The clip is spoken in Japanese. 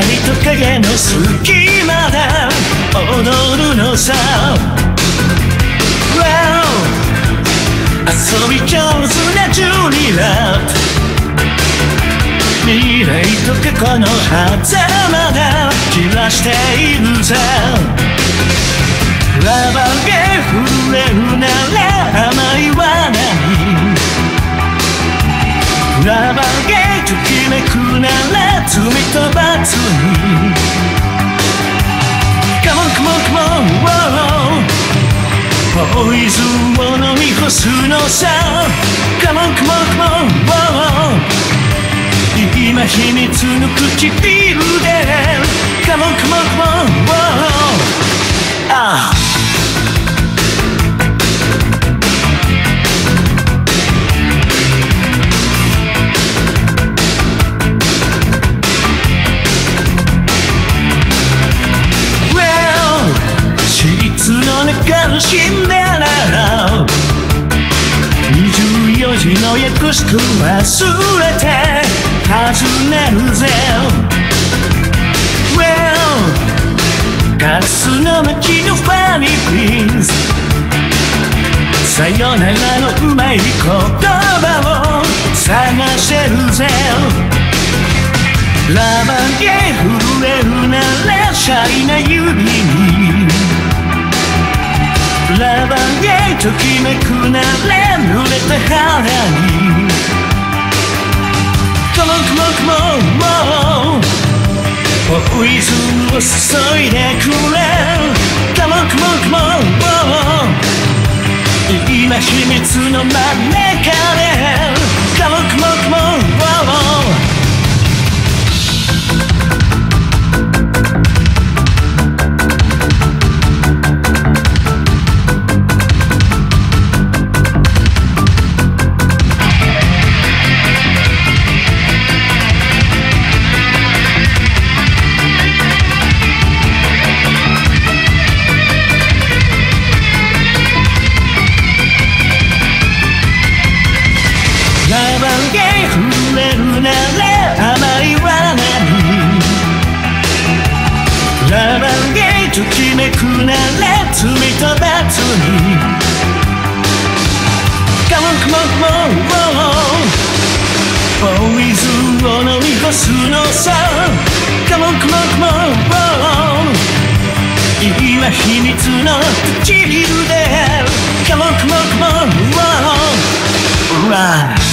光と影の隙間だ。踊るのさ Wow 遊び上手なジュニア未来と過去の狭間だ。散らしているぜ。ラバーで触れるなら。イズを飲み干すのさ Come on, come on, come on, whoa 今秘密の唇で Come on, come on, come on, の中シンデレラ24時の約束忘れて尋ねるぜ。Well ガスの街のファニープリンスさよならのうまい言葉を探してるぜ。ラバンゲ震えるならシャイな指に。ラバンゲときめくなら濡れた肌に Come on, come on, come on, whoa ポイズンを注いでくれ Come on, come on, come on, whoa 今秘密の真ん中で Come on, come on, come くなら罪と罰に Come on, come on, come on, whoa ポイズを飲み干すのさ Come on, come on, come on, whoa 今秘密の唇で Come on, come on, come on, whoa Right